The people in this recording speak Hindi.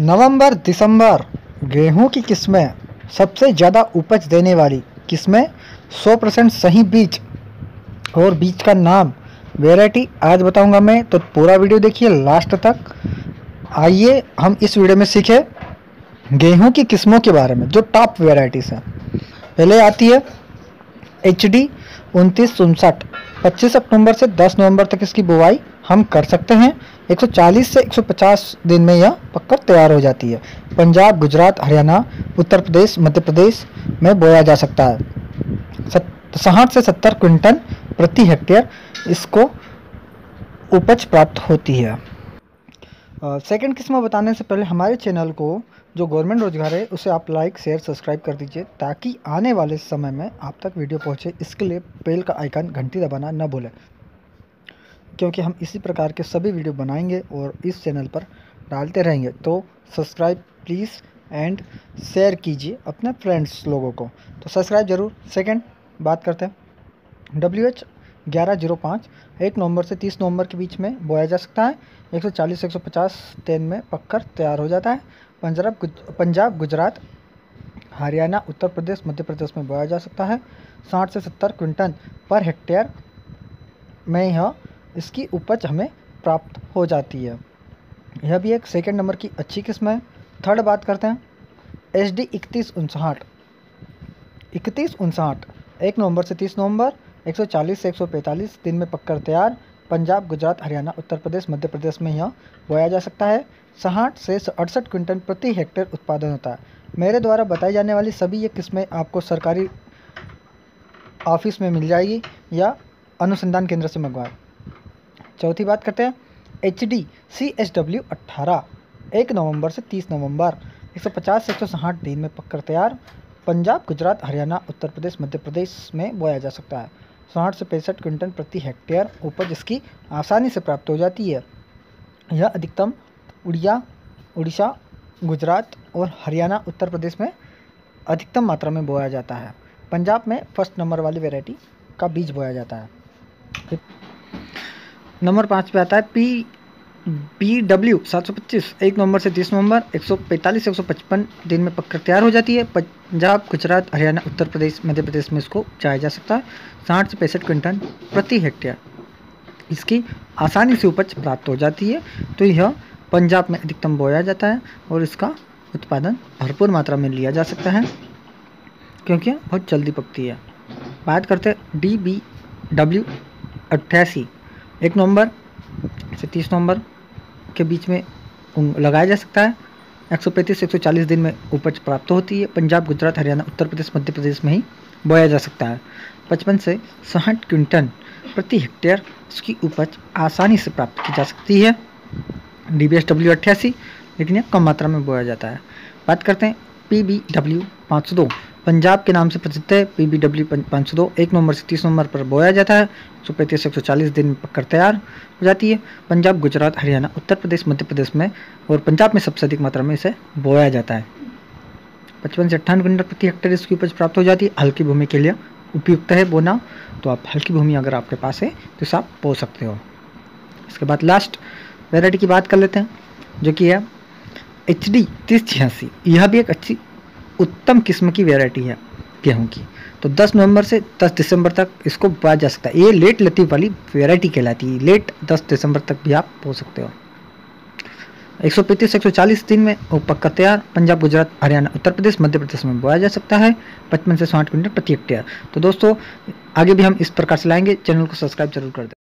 नवंबर, दिसंबर, गेहूँ की किस्में सबसे ज़्यादा उपज देने वाली किस्में 100 परसेंट सही बीज और बीज का नाम वैरायटी आज बताऊँगा मैं तो पूरा वीडियो देखिए लास्ट तक। आइए हम इस वीडियो में सीखें गेहूँ की किस्मों के बारे में, जो टॉप वैरायटीज़ हैं। पहले आती है एच डी उनतीस उनसठ। पच्चीस अक्टूबर से 10 नवंबर तक इसकी बुवाई हम कर सकते हैं। 140 से 150 दिन में यह पककर तैयार हो जाती है। पंजाब, गुजरात, हरियाणा, उत्तर प्रदेश, मध्य प्रदेश में बोया जा सकता है। साठ से सत्तर क्विंटल प्रति हेक्टेयर इसको उपज प्राप्त होती है। सेकंड किस्म बताने से पहले हमारे चैनल को जो गवर्नमेंट रोज़गार है, उसे आप लाइक शेयर सब्सक्राइब कर दीजिए, ताकि आने वाले समय में आप तक वीडियो पहुँचे। इसके लिए बेल का आइकन घंटी दबाना न भूलें। क्योंकि हम इसी प्रकार के सभी वीडियो बनाएँगे और इस चैनल पर डालते रहेंगे। तो सब्सक्राइब प्लीज़ एंड शेयर कीजिए अपने फ्रेंड्स लोगों को। तो सब्सक्राइब ज़रूर। सेकेंड बात करते हैं। डब्ल्यू एच ग्यारह ज़ीरो पाँच। एक नवंबर से तीस नवंबर के बीच में बोया जा सकता है। एक सौ चालीस एक सौ पचास दिन में पककर तैयार हो जाता है। पंजाब गुज, पंजाब गुजरात हरियाणा उत्तर प्रदेश मध्य प्रदेश में बोया जा सकता है। साठ से सत्तर क्विंटल पर हेक्टेयर में यह इसकी उपज हमें प्राप्त हो जाती है। यह भी एक सेकेंड नंबर की अच्छी किस्म है। थर्ड बात करते हैं। एच डी इकतीस उनसाठ। इकतीस उनसाठ, एक नवंबर से तीस नवंबर 140 से 145 दिन में पककर तैयार, पंजाब, गुजरात, हरियाणा, उत्तर प्रदेश, मध्य प्रदेश में यह बोया जा सकता है। साठ से अड़सठ क्विंटल प्रति हेक्टेयर उत्पादन होता है। मेरे द्वारा बताई जाने वाली सभी ये किस्में आपको सरकारी ऑफ़िस में मिल जाएगी या अनुसंधान केंद्र से मंगवाएँ। चौथी बात करते हैं H D C H W अट्ठारह, एक नवंबर से तीस नवंबर 150 से एक सौ साठ दिन में पककर तैयार, पंजाब, गुजरात, हरियाणा, उत्तर प्रदेश, मध्य प्रदेश में बोया जा सकता है। साठ से पैंसठ क्विंटल प्रति हेक्टेयर उपज इसकी आसानी से प्राप्त हो जाती है। यह अधिकतम उड़िया, उड़ीसा, गुजरात और हरियाणा, उत्तर प्रदेश में अधिकतम मात्रा में बोया जाता है। पंजाब में फ़र्स्ट नंबर वाली वेराइटी का बीज बोया जाता है। नंबर पाँच पे आता है पी पी डब्ल्यू, सात सौ पच्चीस, एक नवंबर से तीस नवंबर, एक सौ पैंतालीस, एक सौ पचपन दिन में पककर तैयार हो जाती है। पंजाब, गुजरात, हरियाणा, उत्तर प्रदेश, मध्य प्रदेश में इसको जाया जा सकता है। साठ से पैंसठ क्विंटल प्रति हेक्टेयर। इसकी आसानी से उपज प्राप्त हो जाती है। तो यह पंजाब में अधिकतम बोया जाता है और इसका उत्पादन भरपूर मात्रा में लिया जा सकता है, क्योंकि बहुत जल्दी पकती है। बात करते हैं डी बी डब्ल्यू अट्ठासी। एक नवंबर से तीस नवंबर के बीच में लगाया जा सकता है। एक सौ पैंतीस से एक सौ चालीस दिन में उपज प्राप्त होती है। पंजाब, गुजरात, हरियाणा, उत्तर प्रदेश, मध्य प्रदेश में ही बोया जा सकता है। पचपन से साठ क्विंटल प्रति हेक्टेयर उसकी उपज आसानी से प्राप्त की जा सकती है। डी बी एस डब्ल्यू अट्ठासी, लेकिन यह कम मात्रा में बोया जाता है। बात करते हैं पी बी डब्ल्यू पाँच सौ दो। पंजाब के नाम से प्रसिद्ध है पी बी डब्ल्यू पाँच सौ दो। एक नवंबर से तीस नवंबर पर बोया जाता है। सौ पैंतीस एक सौ चालीस दिन में पककर तैयार हो जाती है। पंजाब, गुजरात, हरियाणा, उत्तर प्रदेश, मध्य प्रदेश में और पंजाब में सबसे अधिक मात्रा में इसे बोया जाता है। पचपन से अट्ठावन क्विंटल प्रति हेक्टेयर इसकी उपज प्राप्त हो जाती है। हल्की भूमि के लिए उपयुक्त है बोना तो आप हल्की भूमि अगर आपके पास है तो इसे आप बो सकते हो। इसके बाद लास्ट वेराइटी की बात कर लेते हैं, जो कि है एच डी तीस छियासी। यह भी एक अच्छी उत्तम किस्म की वेराइटी है गेहूँ की। तो 10 नवंबर से 10 दिसंबर तक इसको बोया जा सकता है। ये लेट लतीफ वाली वेराइटी कहलाती है। लेट 10 दिसंबर तक भी आप बो सकते हो। एक सौ पैंतीस, एक सौ चालीस दिन में वो पक्का तैयार। पंजाब, गुजरात, हरियाणा, उत्तर प्रदेश, मध्य प्रदेश में बोया जा सकता है। पचपन से साठ क्विंटल प्रति हेक्टेयर तो दोस्तों, आगे भी हम इस प्रकार से लाएँगे। चैनल को सब्सक्राइब ज़रूर कर दें।